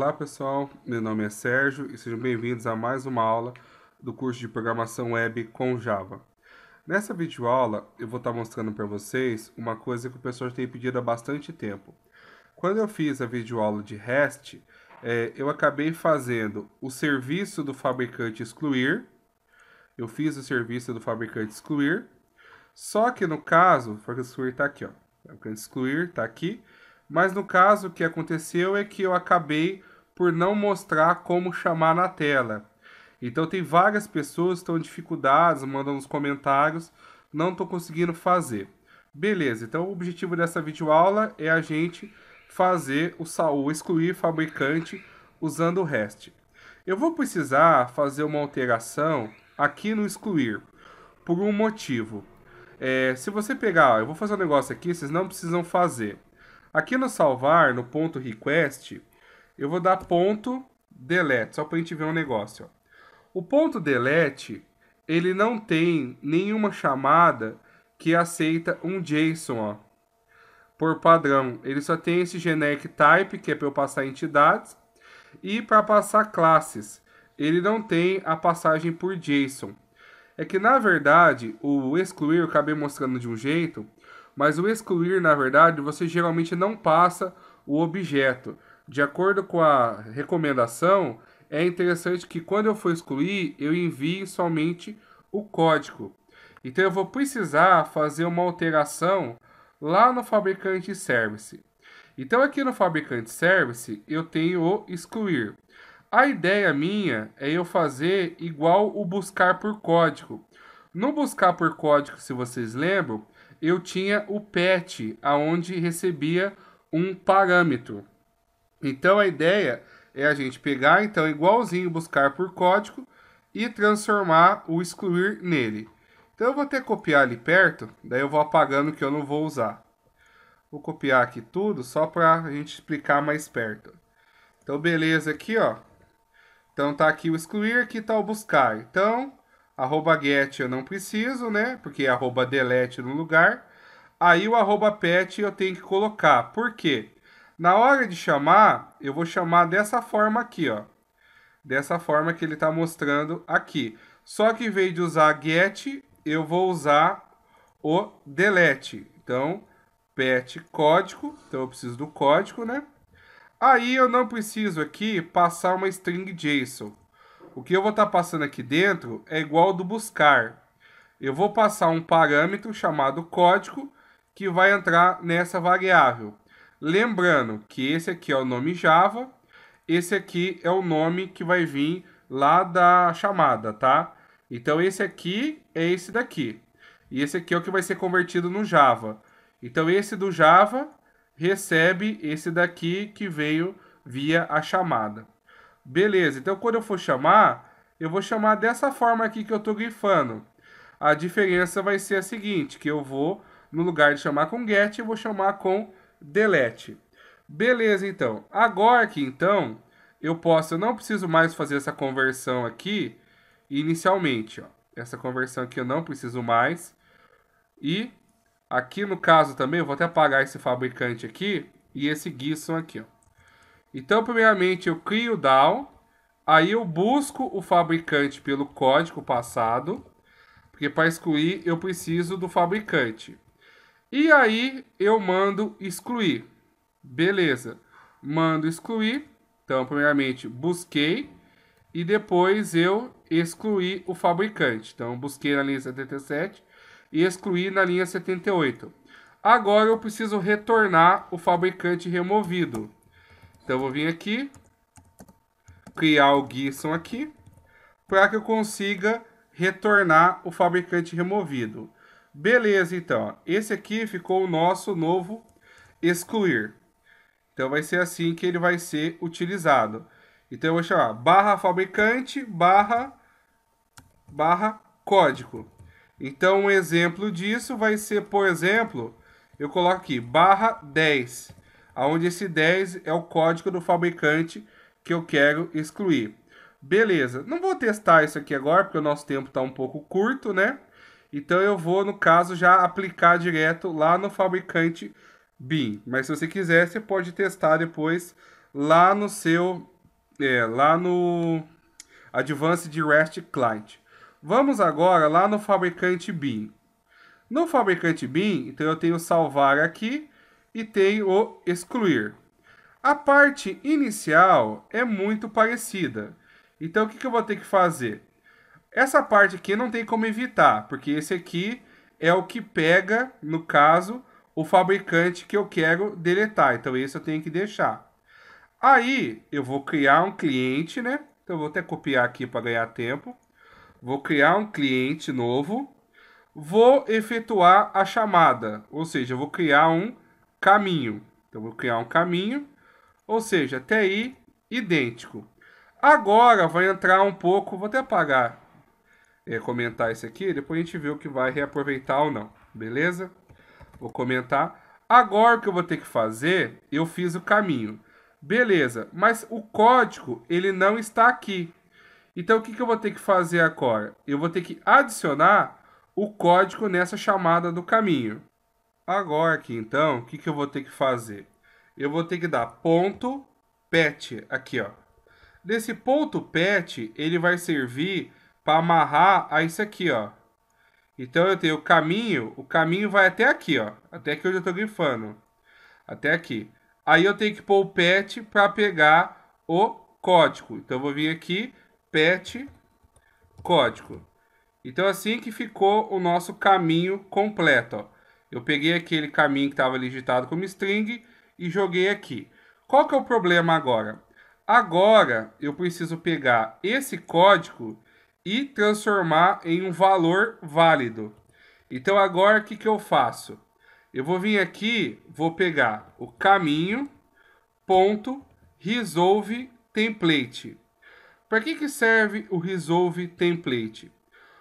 Olá pessoal, meu nome é Sérgio e sejam bem-vindos a mais uma aula do curso de Programação Web com Java. Nessa videoaula eu vou estar mostrando para vocês uma coisa que o pessoal tem pedido há bastante tempo. Quando eu fiz a videoaula de REST, é, eu acabei fazendo o serviço do fabricante excluir, eu fiz o serviço do fabricante excluir, só que no caso, o fabricante excluir está aqui, ó, o fabricante excluir está aqui, mas no caso, o que aconteceu é que eu acabei por não mostrar como chamar na tela. Então tem várias pessoas que estão em dificuldades, mandam nos comentários, não estou conseguindo fazer. Beleza, então o objetivo dessa videoaula é a gente fazer o SAU, excluir fabricante usando o REST. Eu vou precisar fazer uma alteração aqui no excluir, por um motivo. É, se você pegar, eu vou fazer um negócio aqui, vocês não precisam fazer. Aqui no salvar, no ponto request, eu vou dar ponto delete, só para a gente ver um negócio. Ó. O ponto delete, ele não tem nenhuma chamada que aceita um JSON, ó, por padrão. Ele só tem esse generic type, que é para eu passar entidades, e para passar classes. Ele não tem a passagem por JSON. É que, na verdade, o excluir eu acabei mostrando de um jeito, mas o excluir, na verdade, você geralmente não passa o objeto. De acordo com a recomendação, é interessante que quando eu for excluir, eu envie somente o código. Então eu vou precisar fazer uma alteração lá no fabricante service. Então aqui no fabricante service eu tenho o excluir. A ideia minha é eu fazer igual o buscar por código. No buscar por código, se vocês lembram, eu tinha o pet, aonde recebia um parâmetro. Então a ideia é a gente pegar, então, igualzinho buscar por código e transformar o excluir nele. Então eu vou que copiar ali perto, daí eu vou apagando que eu não vou usar. Vou copiar aqui tudo só para a gente explicar mais perto. Então beleza aqui, ó. Então tá aqui o excluir, aqui tá o buscar. Então Arroba get eu não preciso, né? Porque é arroba delete no lugar. Aí o arroba pet eu tenho que colocar. Por quê? Na hora de chamar, eu vou chamar dessa forma aqui, ó. Dessa forma que ele está mostrando aqui. Só que em vez de usar get, eu vou usar o delete. Então, pet código. Então, eu preciso do código, né? Aí eu não preciso aqui passar uma string JSON. O que eu vou estar tá passando aqui dentro é igual do buscar. Eu vou passar um parâmetro chamado código que vai entrar nessa variável. Lembrando que esse aqui é o nome Java, esse aqui é o nome que vai vir lá da chamada, tá? Então esse aqui é esse daqui. E esse aqui é o que vai ser convertido no Java. Então esse do Java recebe esse daqui que veio via a chamada. Beleza, então quando eu for chamar, eu vou chamar dessa forma aqui que eu estou grifando. A diferença vai ser a seguinte, que eu vou, no lugar de chamar com get, eu vou chamar com delete. Beleza, então. Agora aqui, então, eu posso, eu não preciso mais fazer essa conversão aqui inicialmente, ó. Essa conversão aqui eu não preciso mais. E aqui no caso também, eu vou até apagar esse fabricante aqui e esse GISON aqui, ó. Então, primeiramente, eu crio o DAO, aí eu busco o fabricante pelo código passado, porque para excluir eu preciso do fabricante. E aí eu mando excluir. Beleza. Mando excluir. Então, primeiramente, busquei e depois eu excluí o fabricante. Então, busquei na linha 77 e excluí na linha 78. Agora eu preciso retornar o fabricante removido. Então eu vou vir aqui, criar o GISON aqui, para que eu consiga retornar o fabricante removido. Beleza, então. Esse aqui ficou o nosso novo excluir. Então vai ser assim que ele vai ser utilizado. Então eu vou chamar barra fabricante barra, barra código. Então um exemplo disso vai ser, por exemplo, eu coloco aqui barra 10 onde esse 10 é o código do fabricante que eu quero excluir. Beleza, não vou testar isso aqui agora, porque o nosso tempo está um pouco curto, né? Então eu vou, no caso, já aplicar direto lá no fabricante BIM. Mas se você quiser, você pode testar depois lá no seu, é, lá no Advanced REST Client. Vamos agora lá no fabricante BIM. No fabricante BIM, então eu tenho salvar aqui e tenho o excluir. A parte inicial é muito parecida. Então o que, que eu vou ter que fazer? Essa parte aqui não tem como evitar, porque esse aqui é o que pega, no caso, o fabricante que eu quero deletar. Então esse eu tenho que deixar. Aí eu vou criar um cliente, né? Então eu vou até copiar aqui para ganhar tempo. Vou criar um cliente novo. Vou efetuar a chamada, ou seja, eu vou criar um caminho. Então vou criar um caminho, ou seja, até aí idêntico. Agora vai entrar um pouco, vou até apagar, é, comentar isso aqui, depois a gente vê o que vai reaproveitar ou não, beleza? Vou comentar. Agora o que eu vou ter que fazer, eu fiz o caminho. Beleza, mas o código ele não está aqui. Então o que, que eu vou ter que fazer agora? Eu vou ter que adicionar o código nessa chamada do caminho. Agora aqui então, o que, que eu vou ter que fazer? Eu vou ter que dar ponto pet aqui, ó. Desse ponto pet, ele vai servir para amarrar a isso aqui, ó. Então eu tenho o caminho, o caminho vai até aqui, ó. Até que eu estou grifando. Até aqui. Aí eu tenho que pôr o pet para pegar o código. Então eu vou vir aqui, pet, código. Então assim que ficou o nosso caminho completo, ó. Eu peguei aquele caminho que estava digitado como string e joguei aqui. Qual que é o problema agora? Agora eu preciso pegar esse código e transformar em um valor válido. Então agora o que, que eu faço? Eu vou vir aqui, vou pegar o caminho, ponto, resolve template. Para que, que serve o resolve template?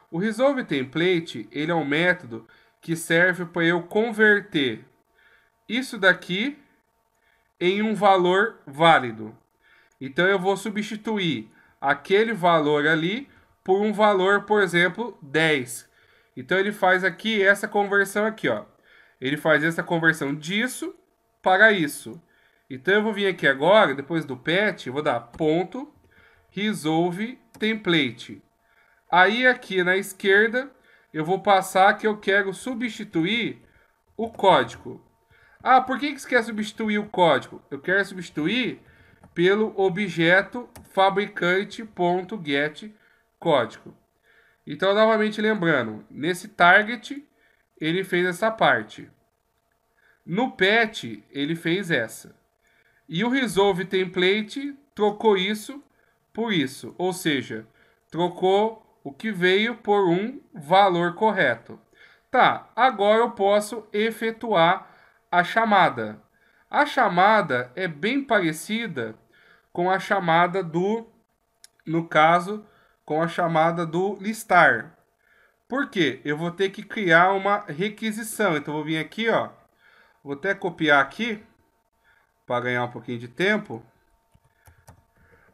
O resolve template ele é um método que serve para eu converter isso daqui em um valor válido. Então eu vou substituir aquele valor ali por um valor, por exemplo, 10. Então ele faz aqui essa conversão aqui, ó. Ele faz essa conversão disso para isso. Então eu vou vir aqui agora, depois do pet, vou dar ponto resolve template. Aí aqui na esquerda eu vou passar que eu quero substituir o código. Ah, por que, que você quer substituir o código? Eu quero substituir pelo objeto fabricante.get código. Então, novamente lembrando, nesse target ele fez essa parte. No pet ele fez essa. E o resolve template trocou isso por isso, ou seja, trocou o que veio por um valor correto. Tá, agora eu posso efetuar a chamada. A chamada é bem parecida com a chamada do, no caso, com a chamada do listar. Por quê? Eu vou ter que criar uma requisição. Então, vou vir aqui, ó. Vou até copiar aqui, para ganhar um pouquinho de tempo.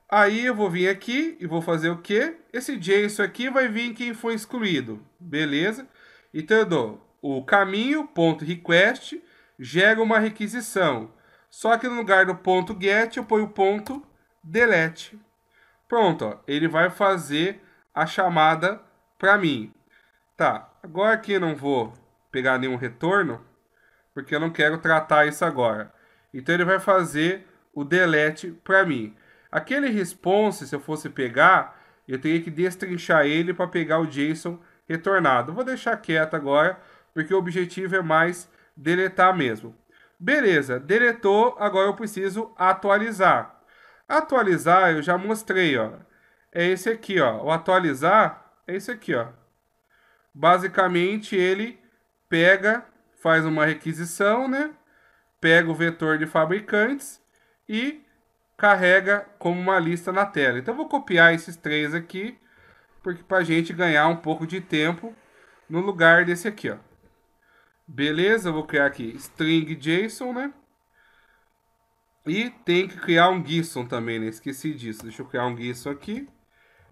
Aí eu vou vir aqui e vou fazer o quê? Esse JSON aqui vai vir quem foi excluído. Beleza? Então eu dou o caminho, ponto request, gera uma requisição. Só que no lugar do ponto get eu ponho ponto delete. Pronto, ó, ele vai fazer a chamada para mim. Tá, agora aqui não vou pegar nenhum retorno, porque eu não quero tratar isso agora. Então ele vai fazer o delete para mim. Aquele response, se eu fosse pegar, eu teria que destrinchar ele para pegar o JSON retornado. Vou deixar quieto agora, porque o objetivo é mais deletar mesmo. Beleza, deletou, agora eu preciso atualizar. Atualizar eu já mostrei, ó. É esse aqui, ó. O atualizar é esse aqui, ó. Basicamente ele pega, faz uma requisição, né? Pega o vetor de fabricantes e carrega como uma lista na tela. Então eu vou copiar esses três aqui, porque para a gente ganhar um pouco de tempo no lugar desse aqui, ó. Beleza, eu vou criar aqui string JSON, né? E tem que criar um JSON também, né? Esqueci disso. Deixa eu criar um JSON aqui.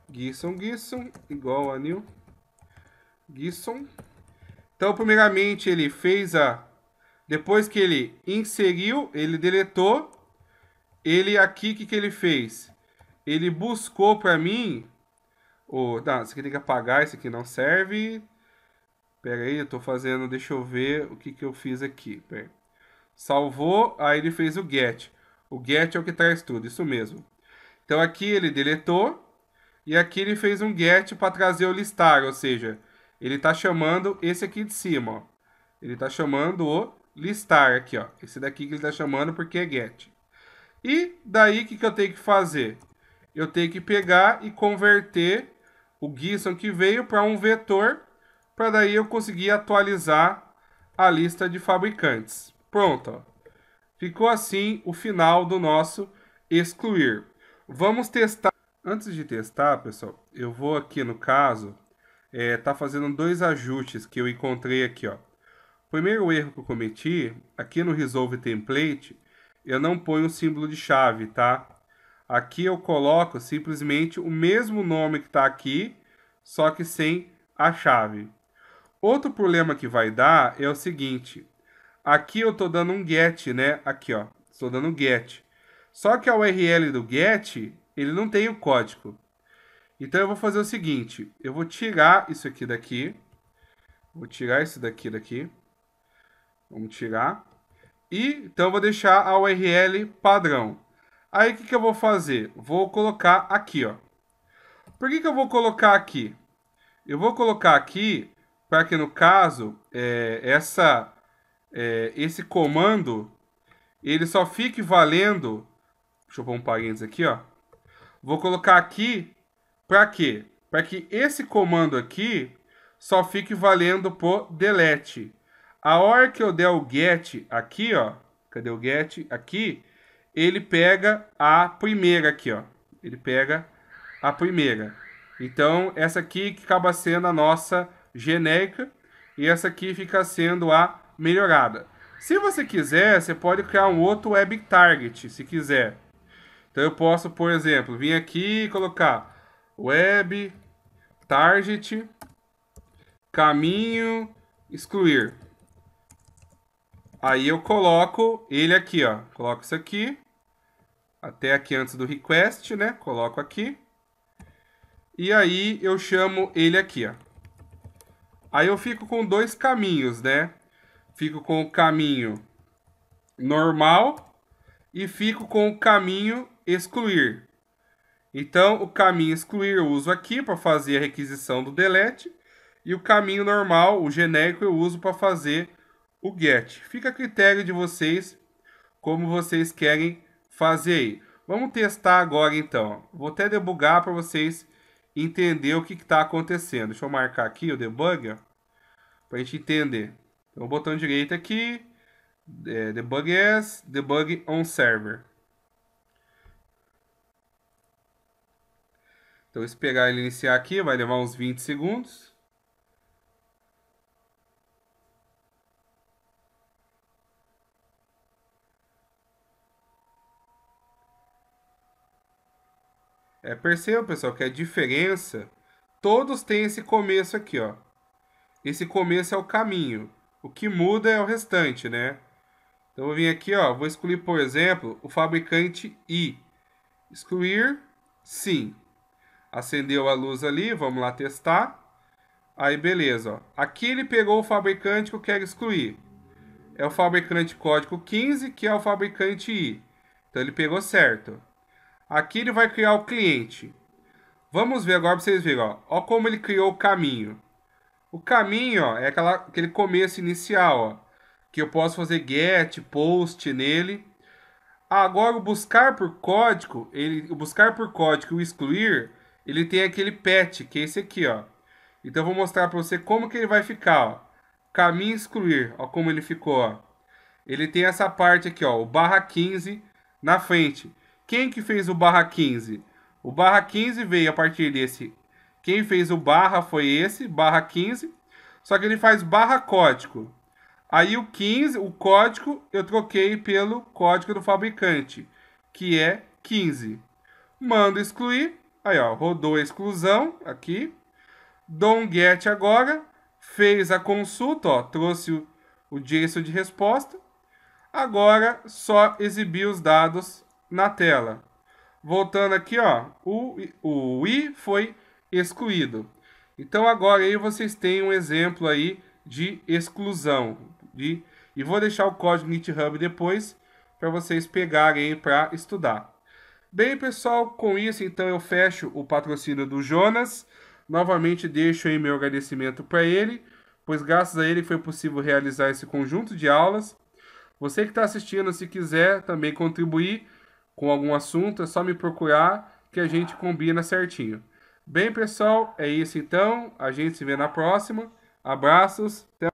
JSON, JSON, igual a new. JSON. Então, primeiramente, ele fez a... Depois que ele inseriu, ele deletou ele aqui, o que, que ele fez? Ele buscou para mim... Oh, não, isso aqui tem que apagar, isso aqui não serve. Pera aí, eu tô fazendo, deixa eu ver o que, que eu fiz aqui. Salvou, aí ele fez o get. O get é o que traz tudo, isso mesmo. Então aqui ele deletou e aqui ele fez um get para trazer o listar, ou seja, ele está chamando esse aqui de cima, ó. Ele está chamando o listar aqui, ó. Esse daqui que ele está chamando porque é get. E daí o que, que eu tenho que fazer? Eu tenho que pegar e converter o JSON que veio para um vetor, para daí eu conseguir atualizar a lista de fabricantes. Pronto, ó. Ficou assim o final do nosso excluir. Vamos testar. Antes de testar, pessoal, eu vou aqui no caso é, tá fazendo dois ajustes que eu encontrei aqui, ó. Primeiro erro que eu cometi, aqui no Resolve Template, eu não ponho o símbolo de chave, tá? Aqui eu coloco simplesmente o mesmo nome que está aqui, só que sem a chave. Outro problema que vai dar é o seguinte, aqui eu estou dando um get, né? Aqui, ó, estou dando um get. Só que a URL do get, ele não tem o código. Então eu vou fazer o seguinte, eu vou tirar isso aqui daqui, vou tirar isso daqui daqui, vamos tirar, e então eu vou deixar a URL padrão. Aí o que, que eu vou fazer? Vou colocar aqui, ó. Por que, que eu vou colocar aqui? Eu vou colocar aqui para que no caso é, essa, é, esse comando ele só fique valendo. Deixa eu pôr um parênteses aqui, ó. Vou colocar aqui para quê? Para que esse comando aqui só fique valendo por delete. A hora que eu der o get aqui, ó, cadê o get? Aqui, ele pega a primeira aqui, ó. Ele pega a primeira. Então, essa aqui que acaba sendo a nossa genérica e essa aqui fica sendo a melhorada. Se você quiser, você pode criar um outro web target, se quiser. Então, eu posso, por exemplo, vir aqui e colocar web, target, caminho, excluir. Aí eu coloco ele aqui, ó. Coloco isso aqui. Até aqui antes do request, né? Coloco aqui. E aí eu chamo ele aqui, ó. Aí eu fico com dois caminhos, né? Fico com o caminho normal e fico com o caminho excluir. Então, o caminho excluir eu uso aqui para fazer a requisição do delete. E o caminho normal, o genérico, eu uso para fazer o get. Fica a critério de vocês como vocês querem fazer aí. Vamos testar agora então. Vou até debugar para vocês entender o que está acontecendo. Deixa eu marcar aqui o debug para a gente entender. Então, o botão direito aqui, é, debug as, debug on server. Então, esperar ele iniciar aqui, vai levar uns 20 segundos. É, perceba, pessoal, que a diferença, todos têm esse começo aqui, ó. Esse começo é o caminho. O que muda é o restante, né? Então, eu vou vir aqui, ó, vou excluir, por exemplo, o fabricante I. Excluir, sim. Acendeu a luz ali, vamos lá testar. Aí, beleza. Ó. Aqui ele pegou o fabricante que eu quero excluir. É o fabricante código 15, que é o fabricante I. Então, ele pegou certo. Aqui ele vai criar o cliente. Vamos ver agora para vocês verem. Ó. ó como ele criou o caminho. O caminho ó, é aquela, aquele começo inicial. Ó, que eu posso fazer get, post nele. Agora, o buscar por código, ele, o buscar por código e o excluir ele tem aquele pet, que é esse aqui, ó. Então eu vou mostrar para você como que ele vai ficar, ó. Caminho excluir, ó como ele ficou, ó. Ele tem essa parte aqui, ó, o barra 15 na frente. Quem que fez o barra 15? O barra 15 veio a partir desse. Quem fez o barra foi esse, barra 15. Só que ele faz barra código. Aí o 15, o código, eu troquei pelo código do fabricante, que é 15. Mando excluir, Aí, ó, rodou a exclusão aqui. get agora fez a consulta, ó, trouxe o, o JSON de resposta. Agora, só exibir os dados na tela. Voltando aqui, ó, o, o i foi excluído. Então agora aí vocês têm um exemplo aí de exclusão. De, e vou deixar o código GitHub depois para vocês pegarem para estudar. Bem, pessoal, com isso então eu fecho o patrocínio do Jonas. Novamente deixo aí meu agradecimento para ele, pois graças a ele foi possível realizar esse conjunto de aulas. Você que está assistindo, se quiser também contribuir com algum assunto, é só me procurar que a gente combina certinho. Bem, pessoal, é isso então. A gente se vê na próxima. Abraços. Até